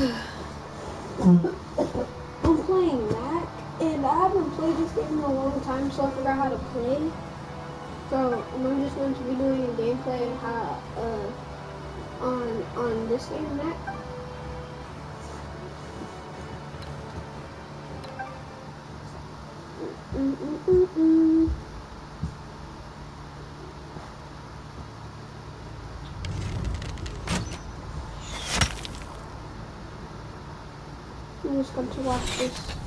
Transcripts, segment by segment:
I'm playing Knack, and I haven't played this game in a long time, so I forgot how to play. So I'm just going to be doing a gameplay how uh, on on this game, Knack. Mm -mm -mm just going to watch this.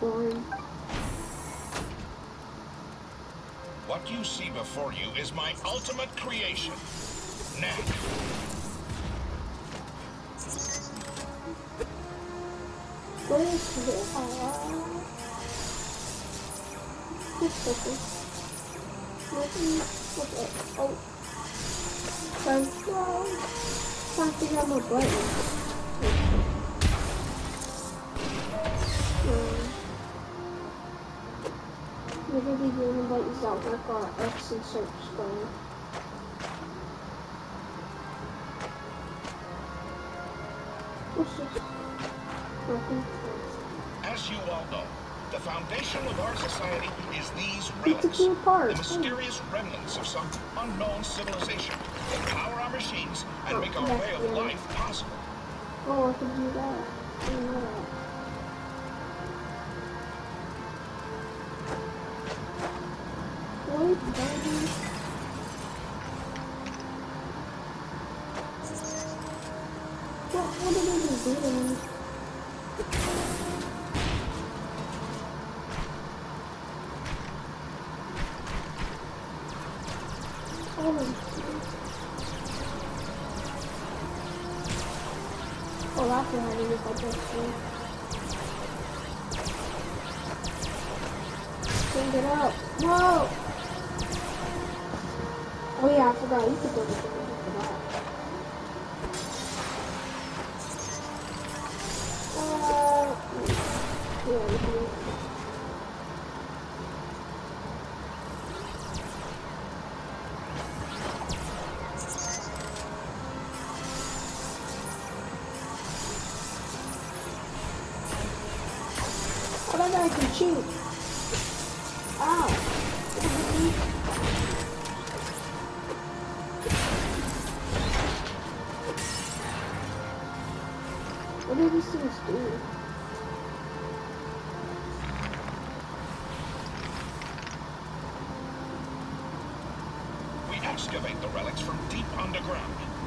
Boring. What you see before you is my ultimate creation. Knack. What is this? Uh, this person. Nothing. What's it? Oh. Control. Figure out my buttons. Doing buttons out like our X and search screen. What's this? Nothing. As you all know, the foundation of our society is these relics. The mysterious remnants of some unknown civilization that power our machines and make our way of life possible. Oh, I can do that.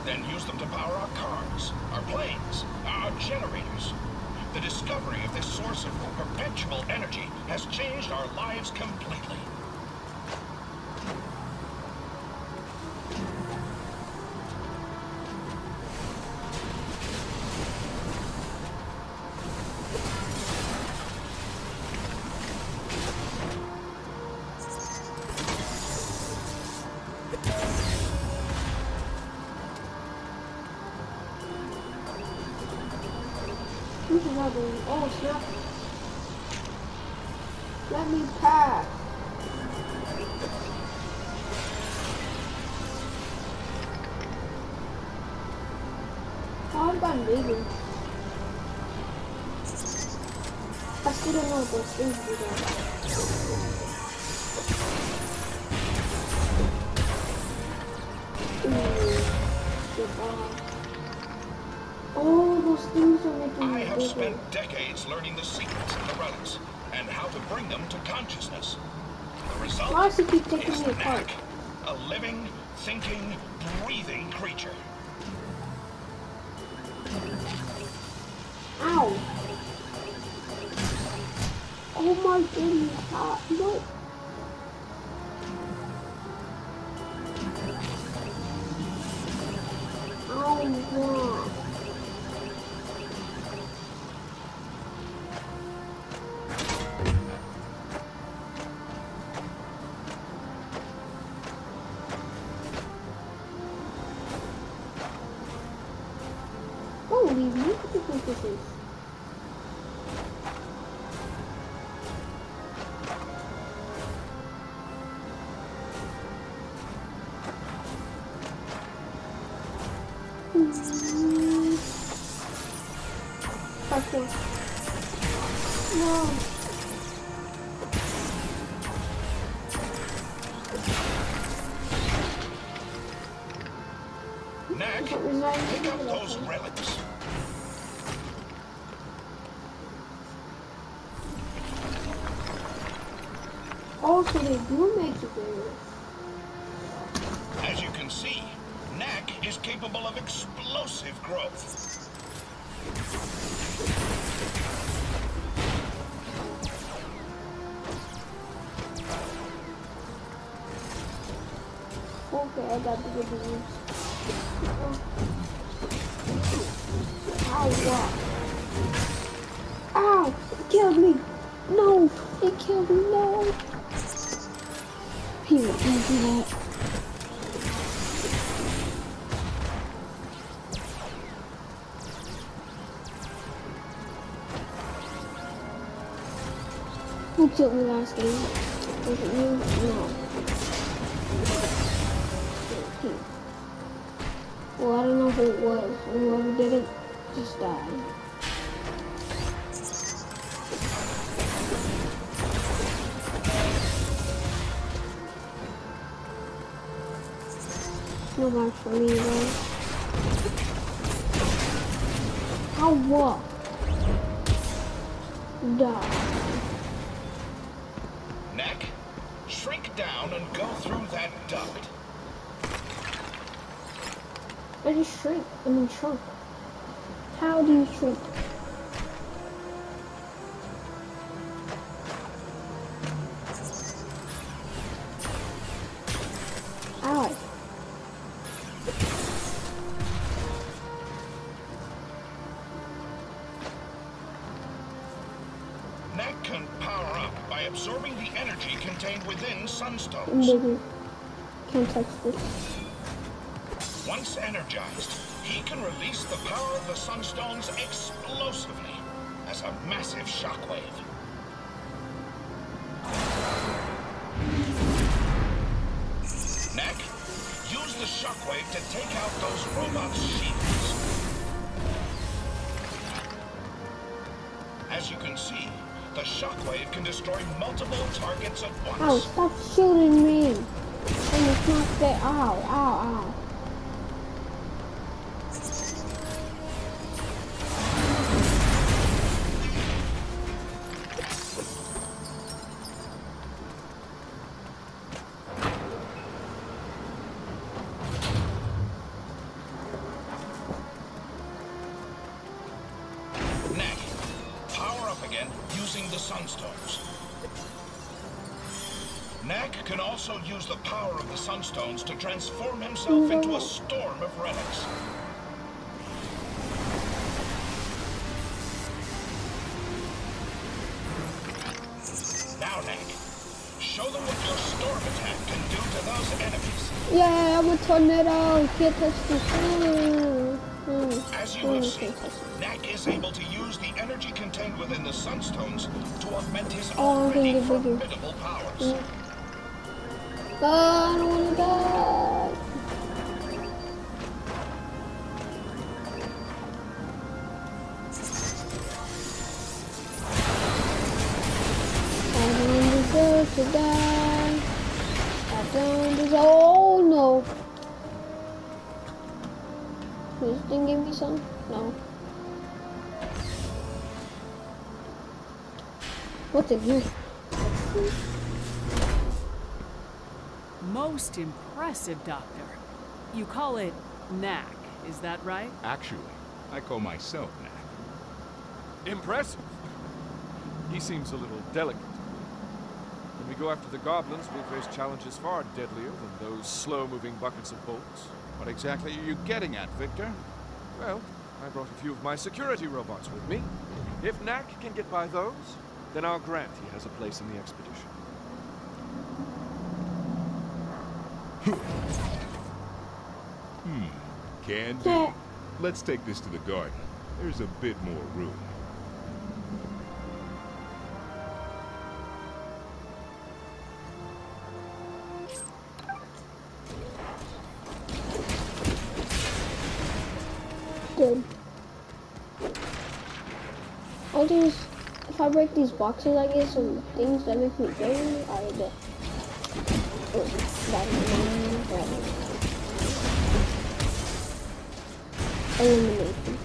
Then use them to power our cars, our planes, our generators. The discovery of this source of perpetual energy has changed our lives completely. Feliz muito com vocês. Ow? Ow! It killed me! No! It killed me, no! He would not do that. Who killed me last game? Die. Knack, shrink down and go through that duct. I just shrink. I mean shrunk. How do you shrink? Maybe. Can't touch this. Once energized, he can release the power of the sunstones explosively as a massive shockwave. Knack, use the shockwave to take out those robots' shields. As you can see, the shockwave can destroy multiple targets at once. Ow, stop shooting me. And it's not fair. Ow, ow, ow. Of relics. Now, Knack, show them what your storm attack can do to those enemies. Yeah, I'm a tornado. This. Mm, mm, As you mm, will see, can't touch it. Knack is able to use the energy contained within the Sunstones to augment his Oh, already get formidable powers. Mm. I don't wanna die. To die. I don't deserve. Oh no. Please This thing give me some? No. What's in here? Most impressive, Doctor. You call it knack, is that right? Actually, I call myself Knack. Impressive. He seems a little delicate. When we go after the goblins, we'll face challenges far deadlier than those slow-moving buckets of bolts. What exactly are you getting at, Victor? Well, I brought a few of my security robots with me. If Knack can get by those, then I'll grant he has a place in the expedition. Hmm. Can do. Let's take this to the garden. there's a bit more room. Boxes, I get some things that make me would just, oh, that is elimination.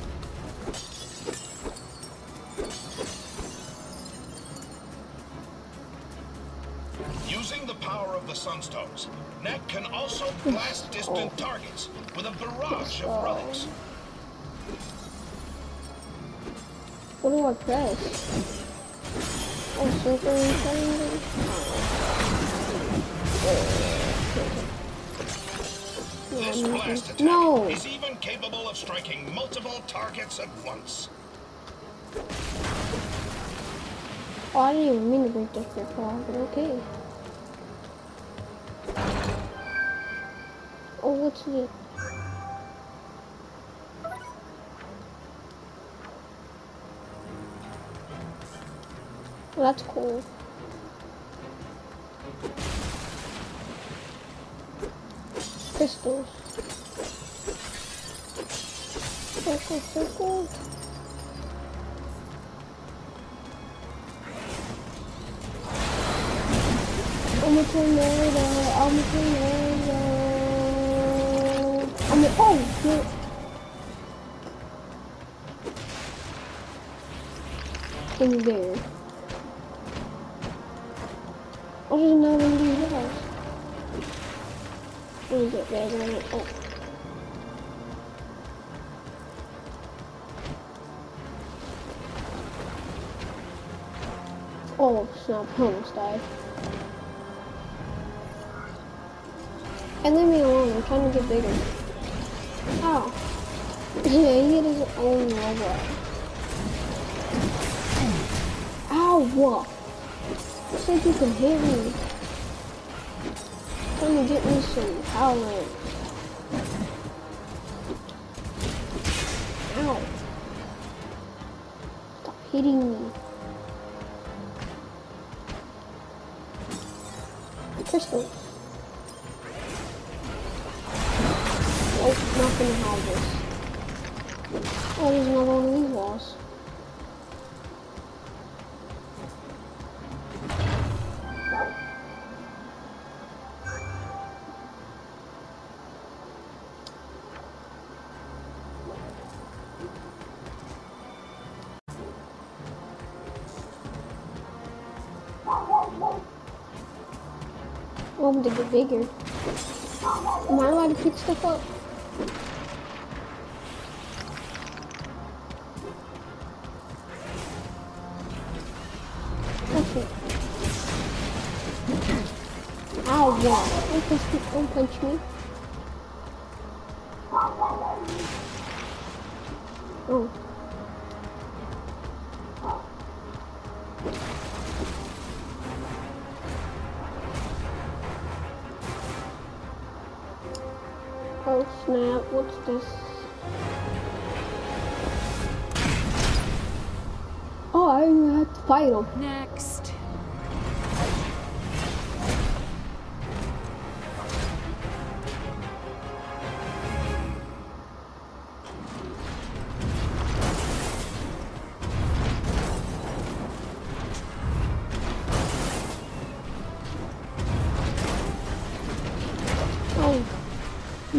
Using the power of the Sunstones, Knack can also hmm. blast distant oh. targets with a barrage of oh. relics. What do I press? Circle and? This No! is even capable of striking multiple targets at once. Oh, I didn't even mean to break brick wall, but okay. Oh, what's this? Well, that's cool. Crystals. Circle, circle. I'm a tornado. I'm a tornado. I'm a oh. In there. What is it? There's. Oh. Oh, snap, I almost died. And leave me alone, I'm trying to get bigger. Oh. Yeah, he hit his own robot. Ow! Looks like you can hit me. To get me some power. Ow. Stop hitting me. Crystal. Nope, not gonna have this. Oh, there's another one of these walls. Bigger. Am I allowed to pick stuff up? Okay. Yeah. Don't punch. Don't punch me.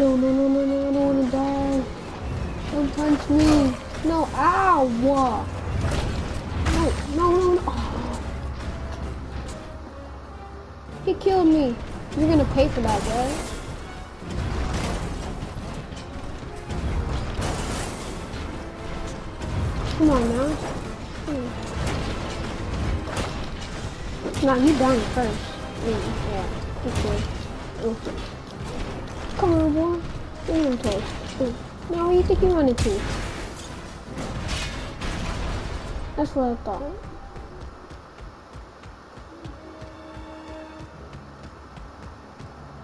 No, no, no, no, no, I don't want to die. Don't punch me. No, ow. No, no, no, no. He killed me. You're to pay for that, right? Come on now. Hmm. No, you down first. Mm, yeah, okay. Okay. Come on, boy. Give him toast. No, you think you wanted to? That's what I thought.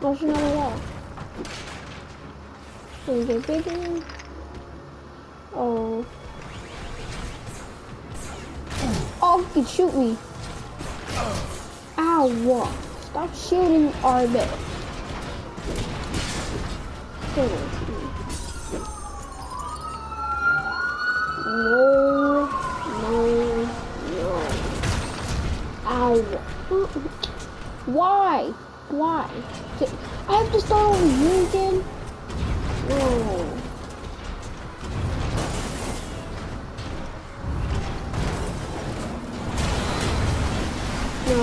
There's another wall. Is it bigger? Oh. Oh, he can shoot me. Ow. Stop shooting Arbit. No, no, no. Ow. Why? Why? I have to start over here again? No. No,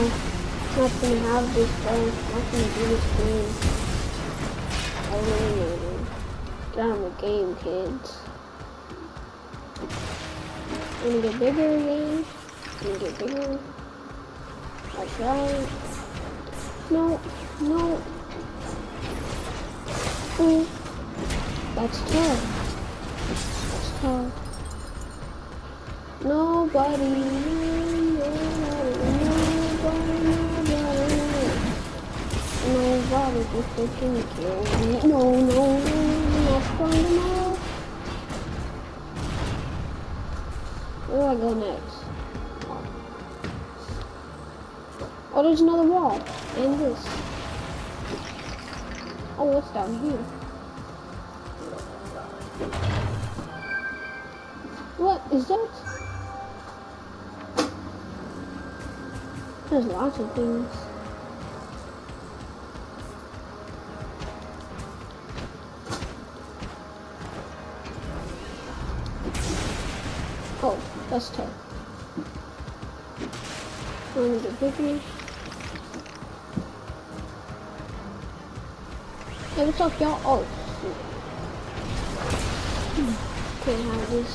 not gonna have this though. Not gonna do this game. Game, kids. Gonna get bigger again. Gonna get bigger. That's right. No, no. Ooh. That's tough. That's tough. Nobody, nobody, nobody, nobody, nobody can kill me. No, no, no, enough. Where do I go next? Oh, there's another wall. And this. Oh, what's down here? What is that? There's lots of things. That's tough. One the biggies. Hey, what's up, y'all? Oh, shoot. Can't this.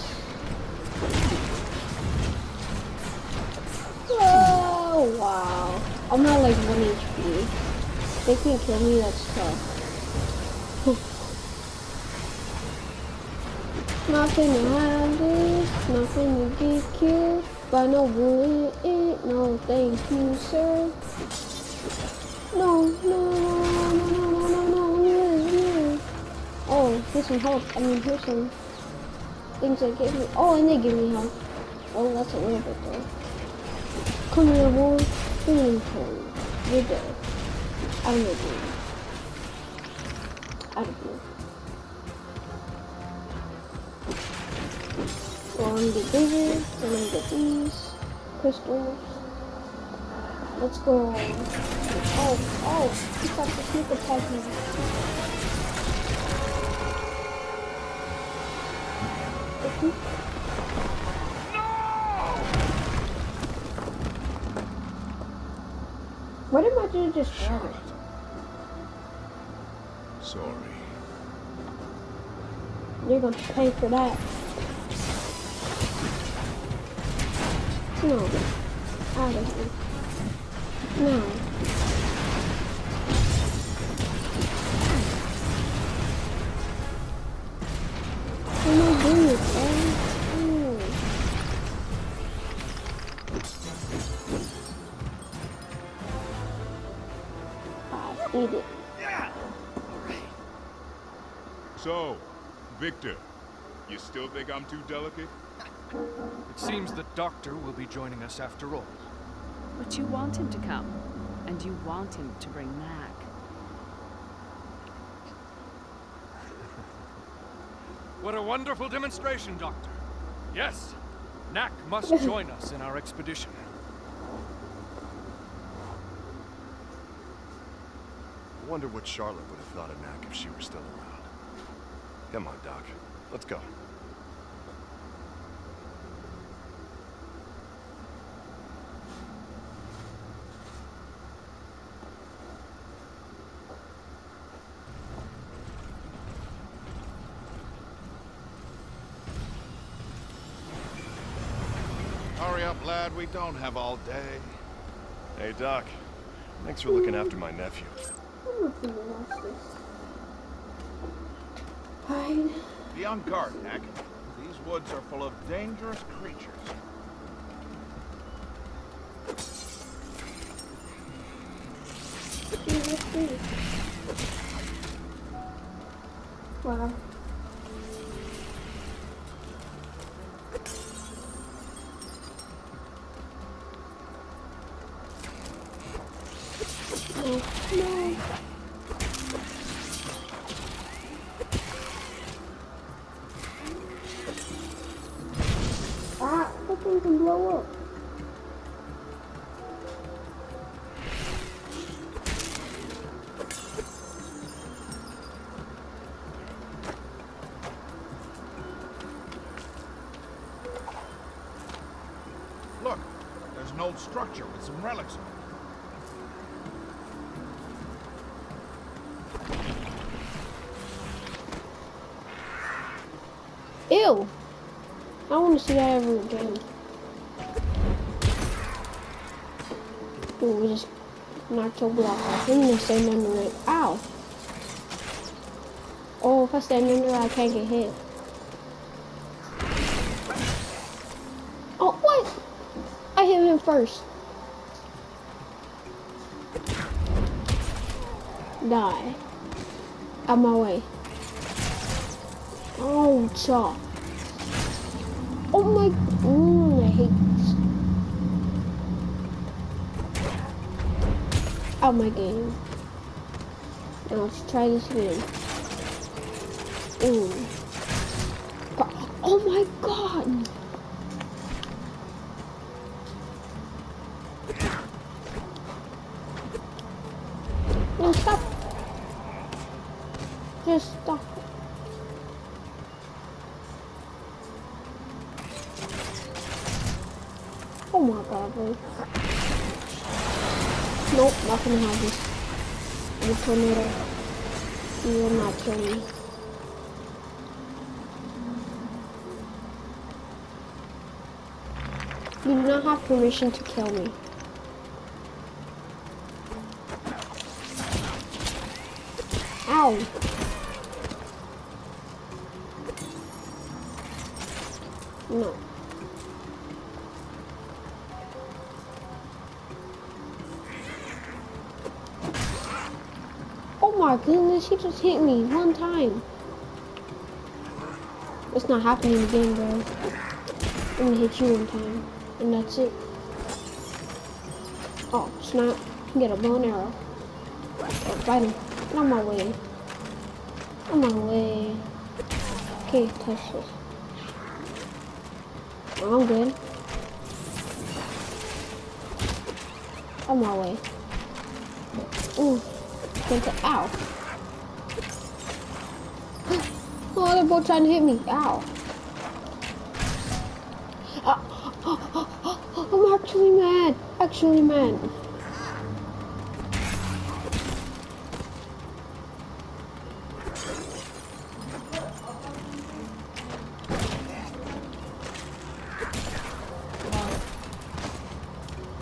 Oh, wow. I'm not like 1 HP. They can kill me, that's tough. Nothing to have nothing to get killed. By no bullet, it, no thank you, sir. No, no, no, no, no, no, no, no, yes. Oh, here's some help. I mean, here's some things they gave me. Oh, and they give me help. Oh, that's a little bit though. Come here, boy. Give home. You're dead. I don't know you. I don't know. So I'm gonna get then get these crystals. Let's go. Oh, oh, the sneak attack me. What am I doing just grab it? Sorry. You're to pay for that. No. Out of here. No. What am I doing, man? Mm. I eat it. So, Victor, you still think I'm too delicate? It seems the doctor will be joining us after all. But you want him to come, and you want him to bring Knack. What a wonderful demonstration, Doctor. Yes, Knack must join us in our expedition. I wonder what Charlotte would have thought of Knack if she were still around. Come on, Doc. Let's go. Up, lad. We don't have all day. Hey, Doc. Thanks for looking after my nephew. I'm not gonna watch this. Be on guard, Knack. These woods are full of dangerous creatures. Let's see. Old structure with some relics on it. Ew. I want to see that ever again. Ooh, we just knocked a block off. I'm gonna stand under it. Ow. Oh, if I stand under it, I can't get hit. First. Die. Out my way. Oh, chop. Oh my, mm, I hate this. Out my game. Now let's try this again. Ooh. Oh my god! Permission to kill me. Ow. No. Oh my goodness, he just hit me one time. It's not happening again, bro. I'm gonna hit you one time, and that's it. Oh, snap. Get a bow and arrow. Oh, fight him. Get on my way. On my way. Okay, touch this. Oh, I'm good. On my way. Ooh. The, ow. Oh, they're both trying to hit me. Ow. Ah, I'm actually mad. Actually mad.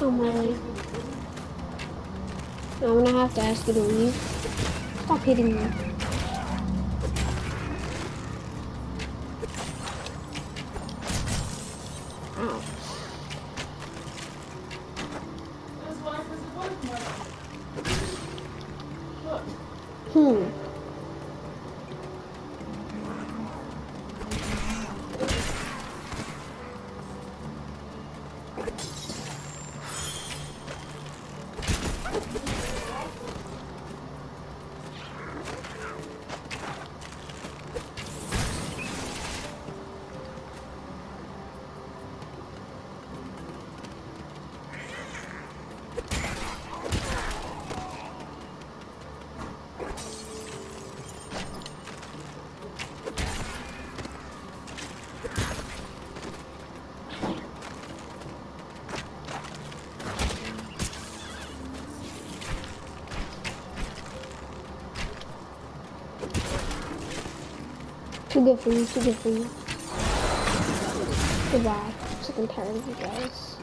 Oh my. I'm gonna have to ask you to leave. Stop hitting me. Too good for you, too good for you. Goodbye. I'm sick tired of you guys.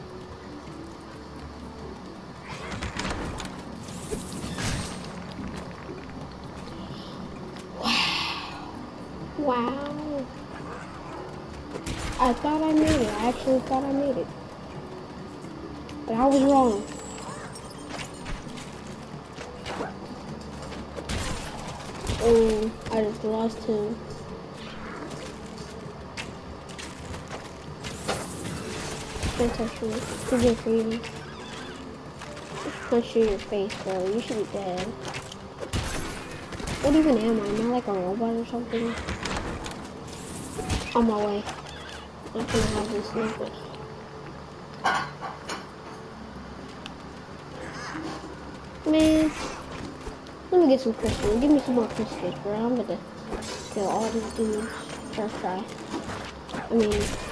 Wow. Wow. I thought I made it. I actually thought I made it. But I was wrong. Oh, I just lost him. Don't touch me. You're crazy. Punch you in your face, bro. You should be dead. What even am I? Am I like a robot or something? On my way. I'm gonna have this sniper. Man. Let me get some crystals. Give me some more crystals, bro. I'm gonna kill all these dudes. First try. I mean...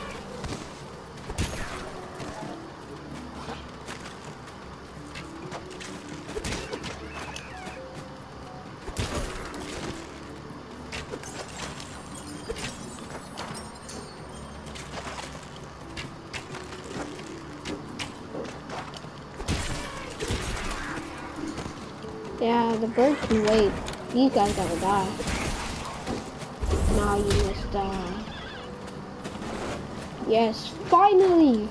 wait. These guys gotta die. Now you must die. Yes, finally!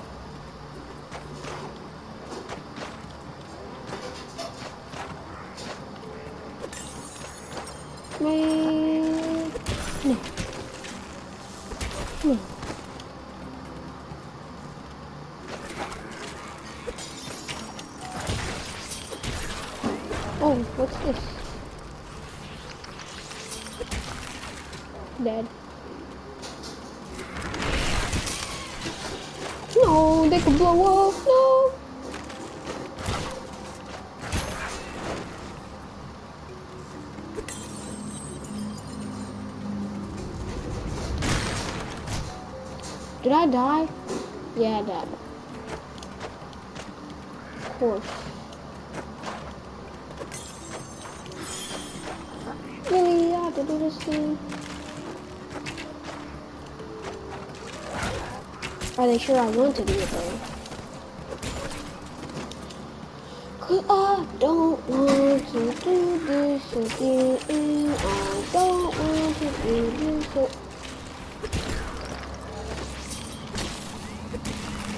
No, they could blow up. No. Did I die? Yeah, I died. Of course. Really, I have to do this thing. Are they sure I want to do though? Cause I don't want to do this again. I don't want to do this again.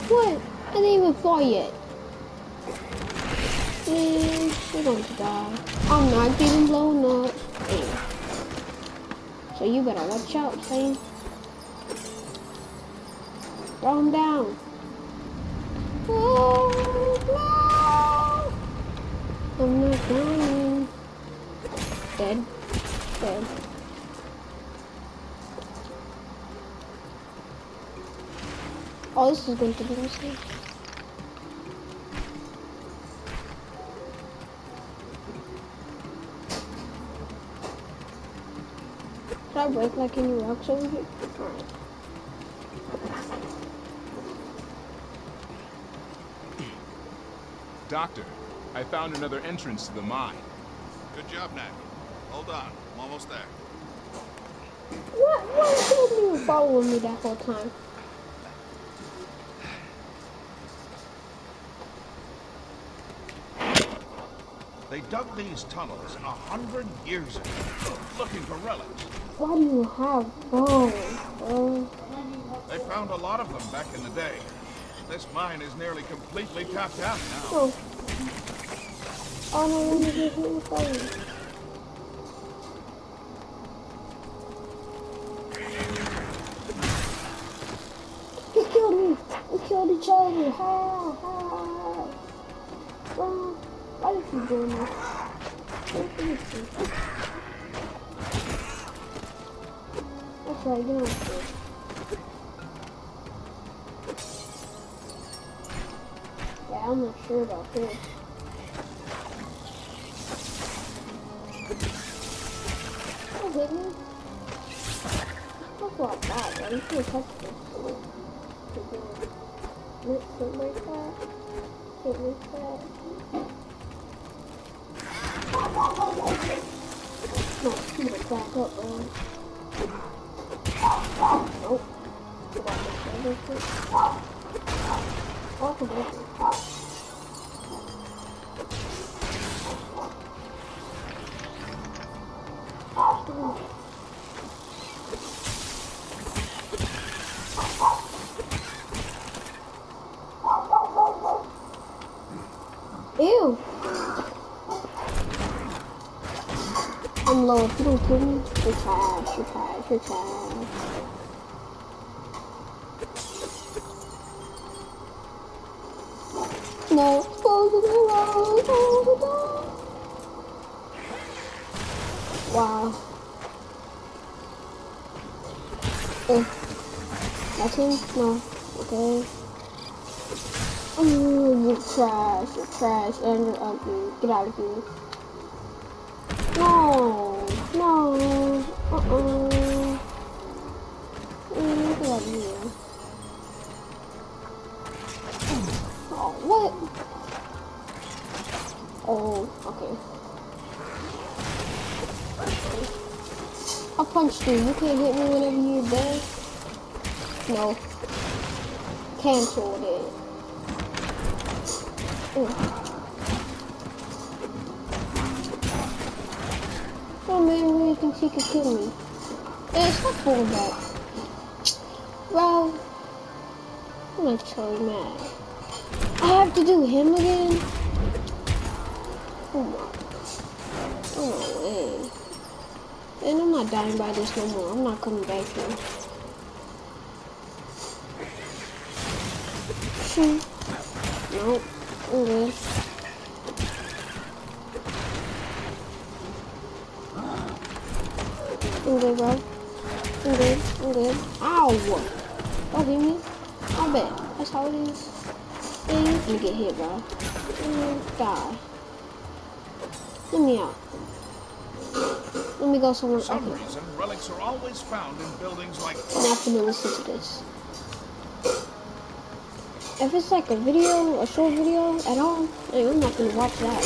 What? I didn't even fly yet. Man, we're going to die. I'm not getting blown up. So you better watch out, Sam. Throw him down. Oh, no. I'm not dying. Dead. Dead. Oh, this is going to be risky. Should I break like any rocks over here? Doctor, I found another entrance to the mine. Good job, Knack. Hold on. I'm almost there. What? What killed me following me that whole time? They dug these tunnels a hundred years ago, looking for relics. Why do you have bones, bro? They found a lot of them back in the day. This mine is nearly completely tapped out now. Oh. Oh no, let me get hit with If you don't kill me, you're trash. You're trash. You're trash. No. Close the door. Close the door. Wow. Oh. That's him? No. Okay. Oh, you're trash, you're trash, and you're ugly. Get out of here. Uh-uh. Mm, Get out of here. Oh, what? Oh, okay. I punched you. You can't hit me whenever you're dead. No. Cancelled it. Ugh. Really thinks could kill me. Yeah, stop pulling back. Well, I'm not so mad. I have to do him again? Oh my. Oh way. And I'm not dying by this no more. I'm not coming back here. Shoot. Go. For some Okay. reason, relics are always found in buildings like I'm not gonna listen to this. If it's like a video, a short video at all, hey, I'm not gonna watch that.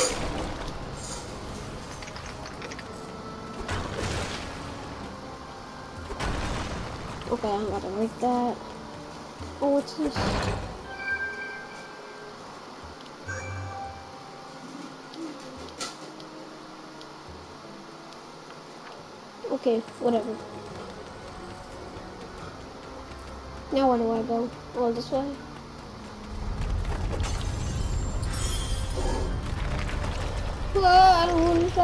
Okay, I'm gonna break that. Oh, what's this? Okay, whatever. Now where do I go? Oh, this way? Whoa, I don't want to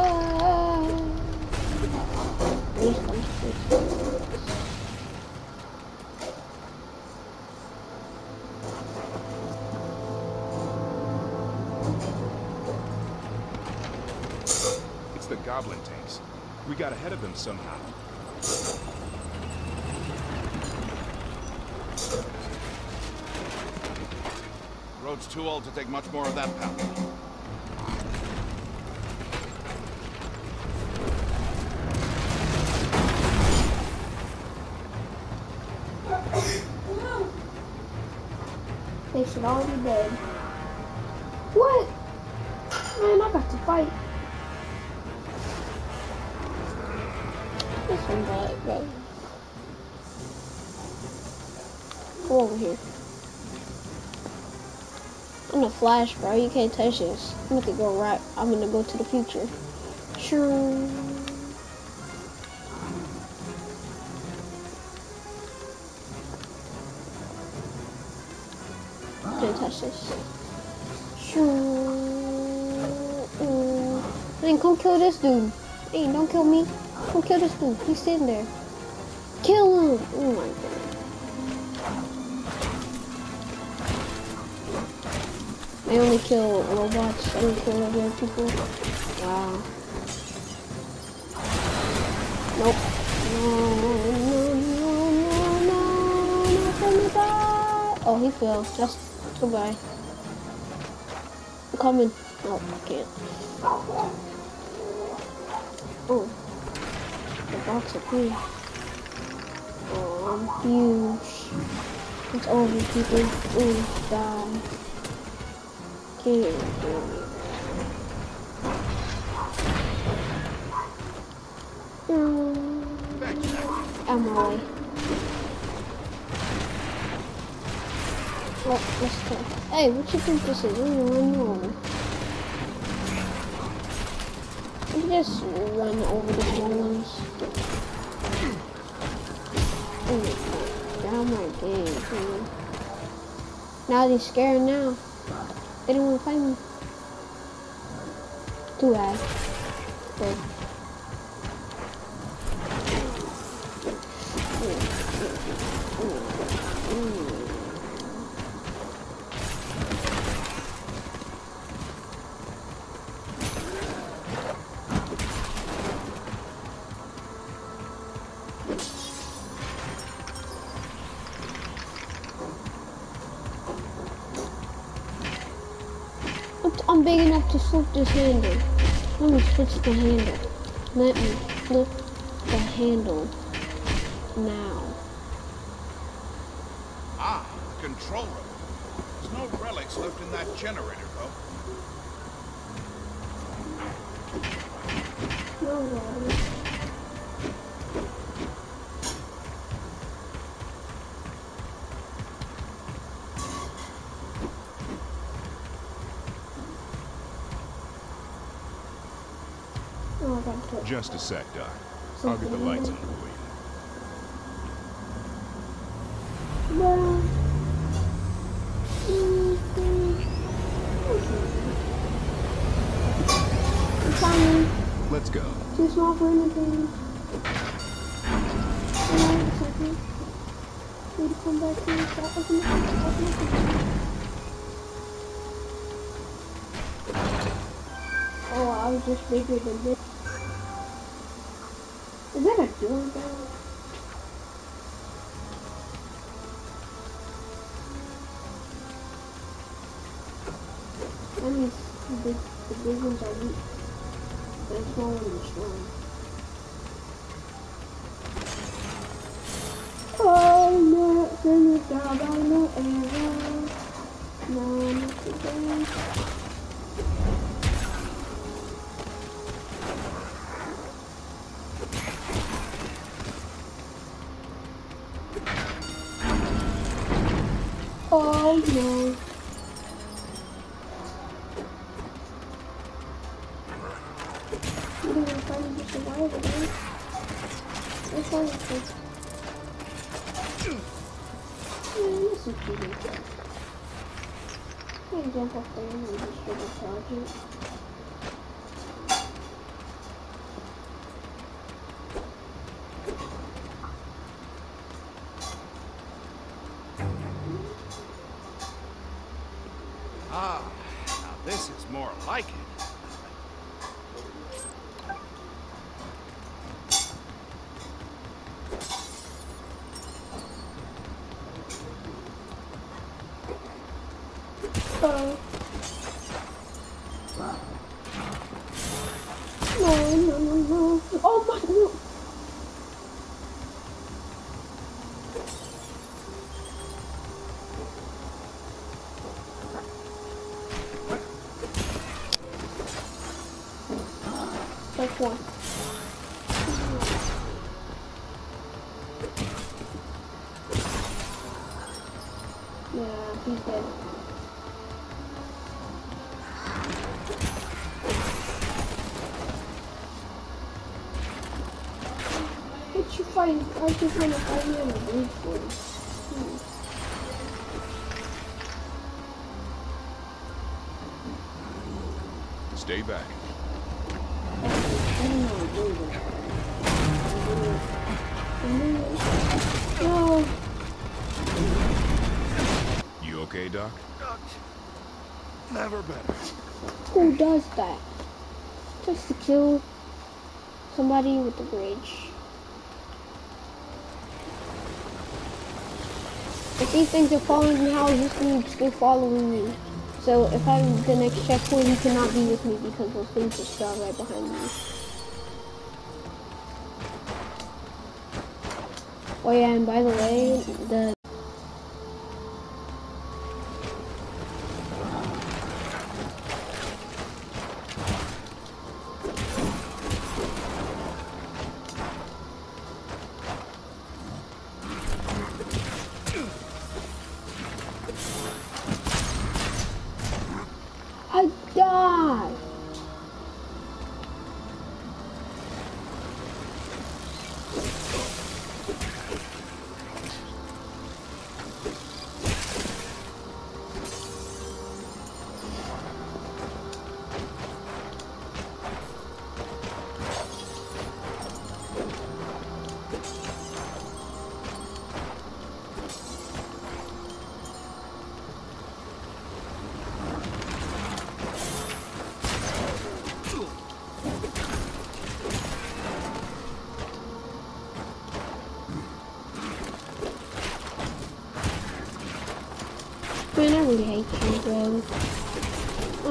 die. We got ahead of them somehow. Road's too old to take much more of that path. Flash, bro. You can't touch this. I'm gonna go right. I'm gonna go to the future. Sure. Can't touch this. Shoo. Mm. Then come kill this dude. Hey, don't kill me. Come kill this dude. He's sitting there. Kill him. Oh my god. I only kill robots. I don't kill regular people. Wow. Nope. No, no, no, no, no, not gonna die. Oh, he fell. That's goodbye. I'm coming. No, I can't. Oh, the box up here. Oh, I'm huge. It's over, people. Oh, die. I'm away. Well, let's go. Hey, what you think this is? Run. You can just run over the small ones. Oh, down my game. Now they're scared now. They don't want to me. Too bad. Good. Flip this handle. Let me switch the handle. Let me flip the handle now. Ah, the control room. There's no relics left in that generator, though. No water. Oh, I got to Just a sec, Doc. I'll get the lights on for you. Well, okay. It's coming. Let's go. Too small for anything. Hold a. Need to come back here. Stop looking at me. Stop looking. Oh, I was just bigger than this. This is cheating. I can jump up there and just find? I just want to find you in the blue forest. Stay back. You okay, Doc? Never better. Who does that? Just to kill somebody with the bridge. These things are following me, how is this thing still following me? So if I'm the next checkpoint, he cannot be with me because those things are still right behind me. Oh yeah, and by the way, the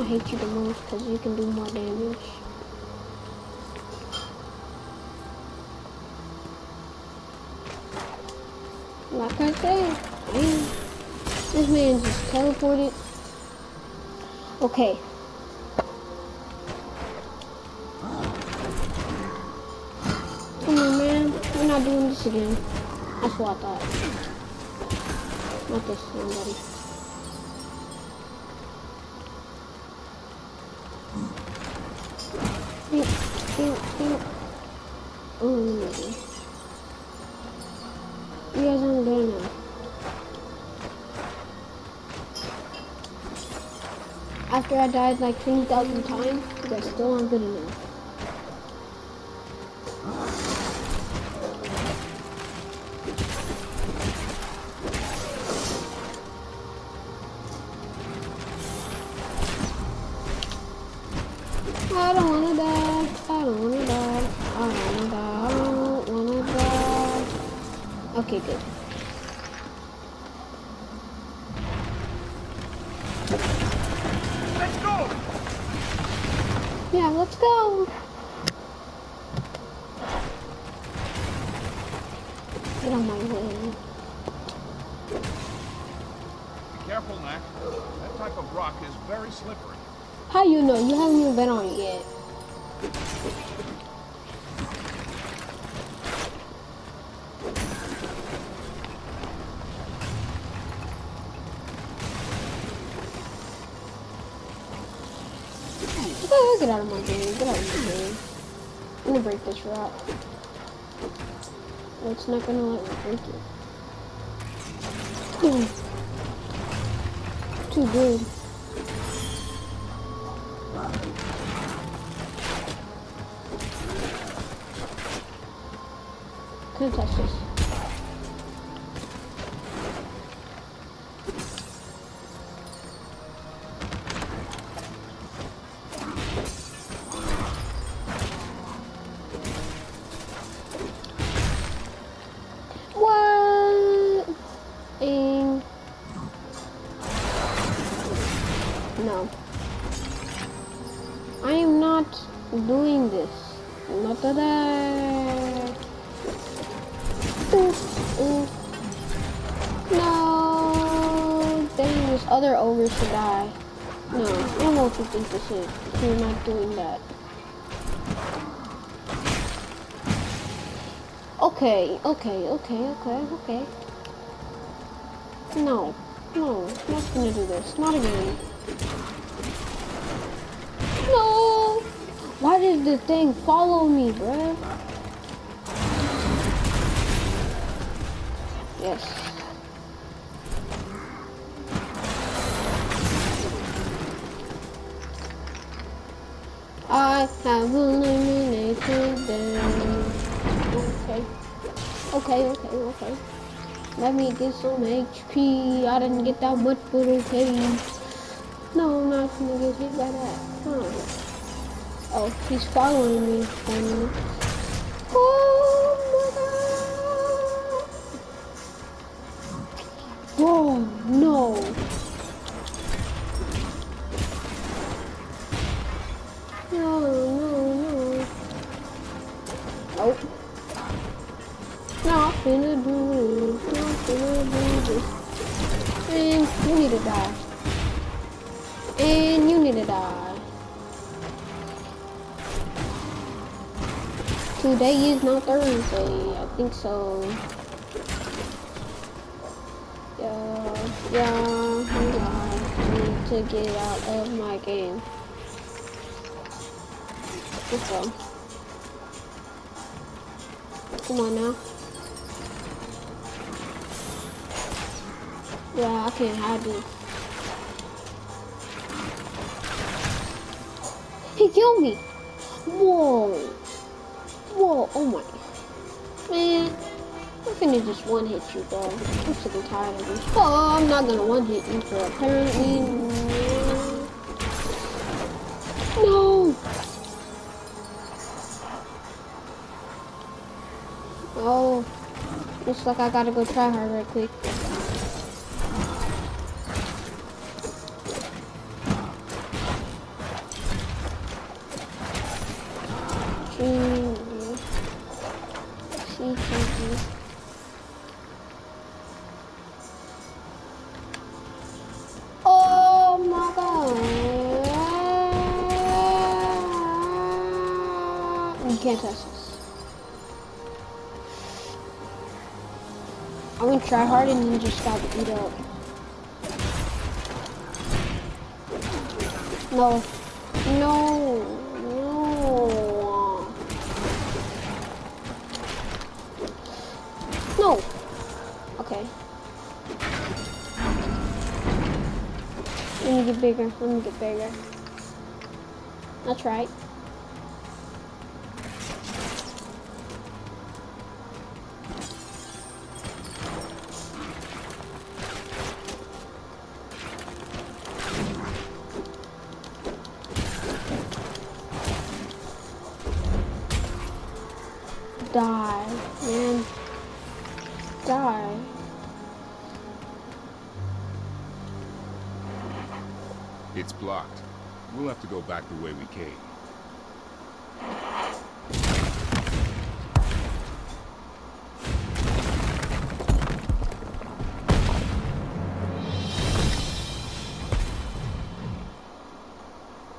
hate you. The most because you can do more damage. Like I said, man, this man just teleported. Okay. Come on, man. We're not doing this again. That's what I thought. Not this one, buddy. Ew, ew. Oh. You guys aren't good enough. After I died like 20,000 times, you guys still aren't good enough. Out of my game. Get out of my game. I'm gonna break this rock. No, It's not gonna let me break it. Hmm. Too good. Ooh. No, dang, this other ogre should die. No, I don't know what you think this is. You're not doing that. Okay, okay, okay, okay, okay. No, no, not gonna do this. Not again. The thing follow me, bruh? Yes. I have eliminated them. Okay. Okay, okay, okay. Let me get some HP. I didn't get that much, but okay. No, I'm not gonna get hit by that. Huh. Oh, he's following me. Thursday. I think so. Yeah, yeah, yeah. I need to get out of my game. Let's go. Come on now. Yeah, I can't hide this. He killed me. Whoa. Whoa. Oh my. Man. I'm finna just one hit you, bro. I'm sick and tired of this. Oh, I'm not gonna one hit you, so apparently. No. Oh. Looks like I gotta go try her real quick. Then just got beat up. No. No. No. No. Okay. Let me get bigger. Let me get bigger. That's right. Die, man. Die. It's blocked. We'll have to go back the way we came.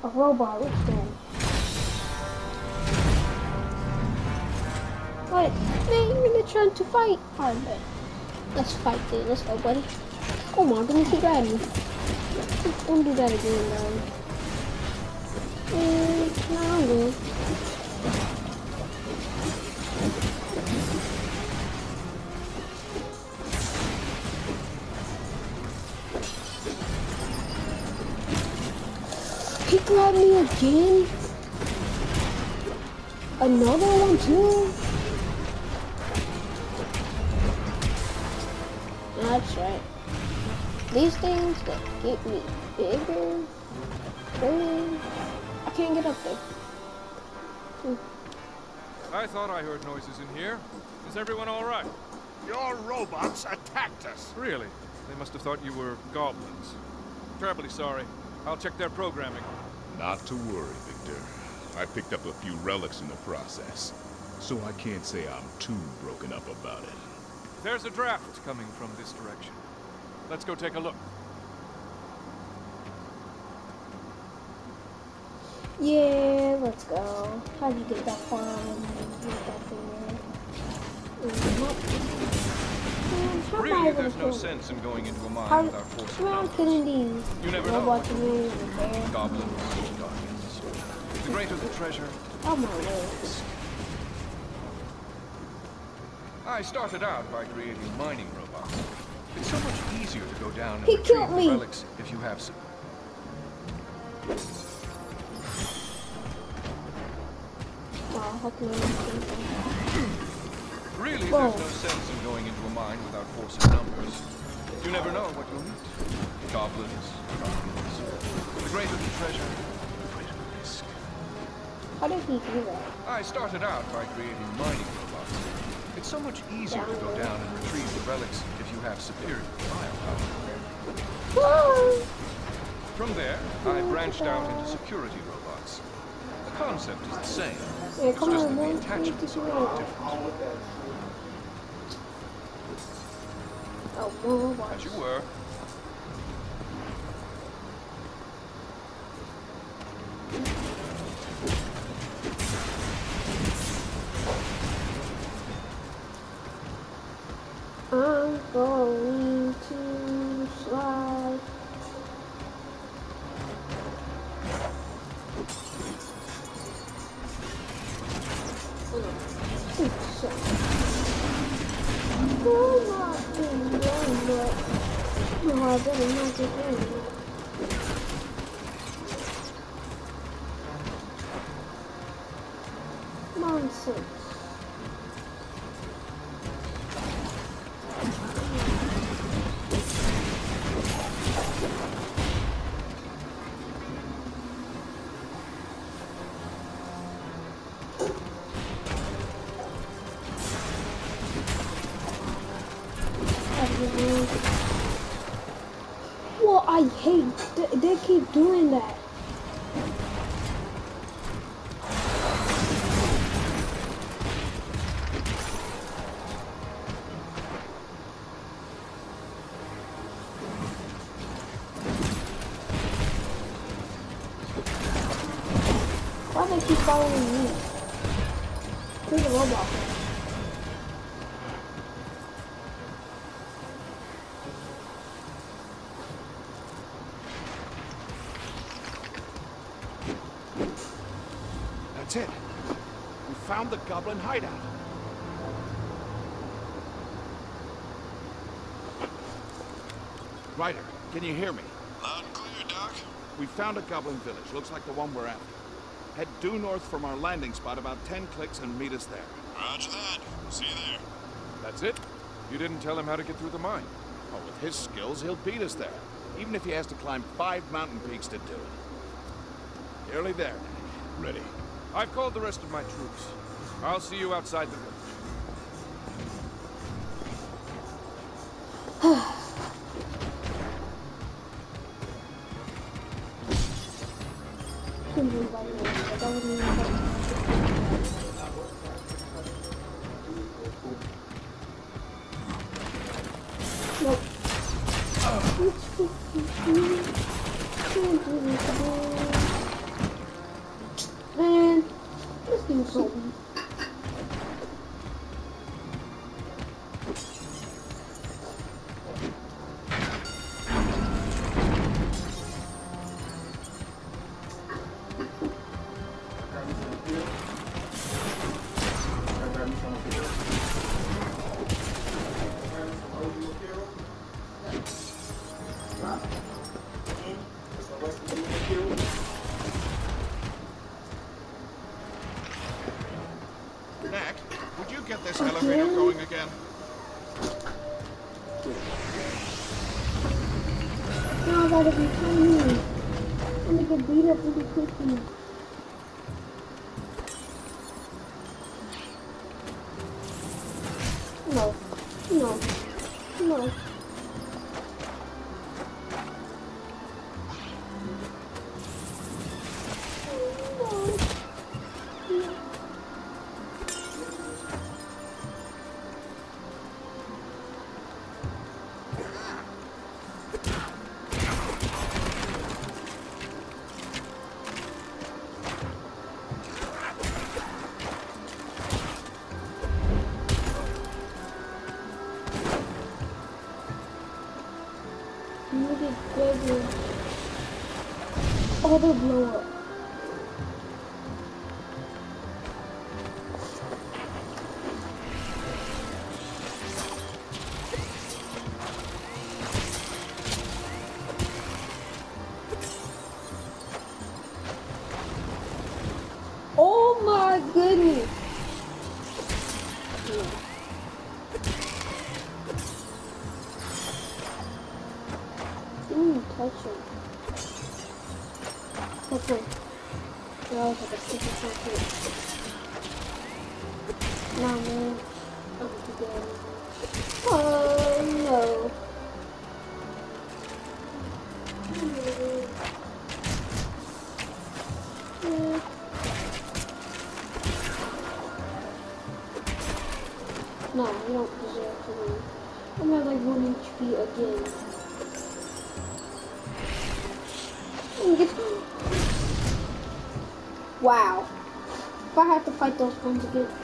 A robot, Man, you're gonna try to fight. Alright, let's fight dude. Let's go, buddy. Oh my goodness, he grabbed me. Don't do that again, though. Mm, no. He grabbed me again? Another one too? Things that get me bigger, bigger. I can't get up there. Hmm. I thought I heard noises in here. Is everyone all right? Your robots attacked us. Really? They must have thought you were goblins. Terribly sorry. I'll check their programming. Not to worry, Victor. I picked up a few relics in the process, so I can't say I'm too broken up about it. There's a draft coming from this direction. Let's go take a look. Yeah, let's go. How'd you get that far that thing there? How am Really, there's no sense in going into a mine How, without force how am I numbers. killing these You never know robots what and these and there? Goblins, guardians. The greater the treasure. Oh my. I started out by creating mining robots. It's so much easier to go down and He retrieve relics if you have some. Wow, how can I not kill them? Really, Whoa. there's no sense in going into a mine without forcing numbers. You never know what you'll meet. Goblins, guardians. The greater the treasure, the greater the risk. How did he do that? I started out by creating mining robots. It's so much easier to go down and retrieve the relics if you have superior firepower. Whoa! From there, I branched out into security robots. The concept is the same. Yeah, come on, man. a bit different. Oh, more. As you were. 是 keep following me. Who's a robot? That's it. We found the goblin hideout. Ryder, can you hear me? Loud and clear, Doc. We found a goblin village. Looks like the one we're after. Head due north from our landing spot about 10 clicks and meet us there. Roger that. See you there. That's it? You didn't tell him how to get through the mine. Oh, with his skills, he'll beat us there. Even if he has to climb five mountain peaks to do it. Nearly there. Ready. I've called the rest of my troops. I'll see you outside the village. Gregory. Oh, they blow those ones again.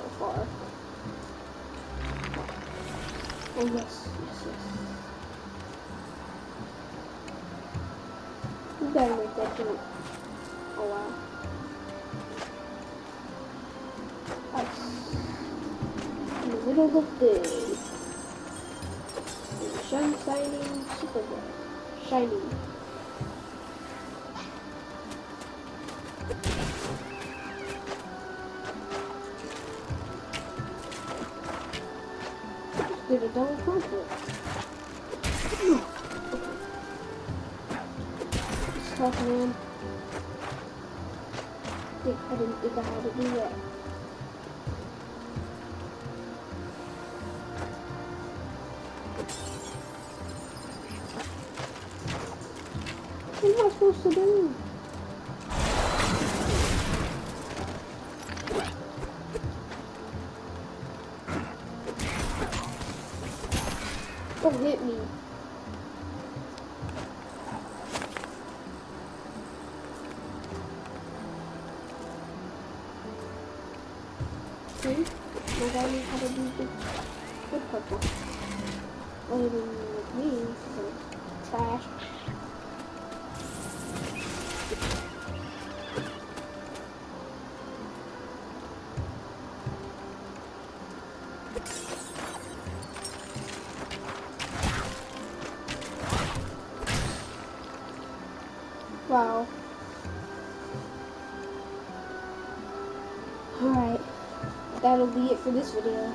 So far. Oh yes, yes, yes. You gotta make that jump. Oh wow. Nice. In the middle of the day. Sun shining super bright. Shining. Wow. Alright. That'll be it for this video.